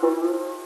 sorunun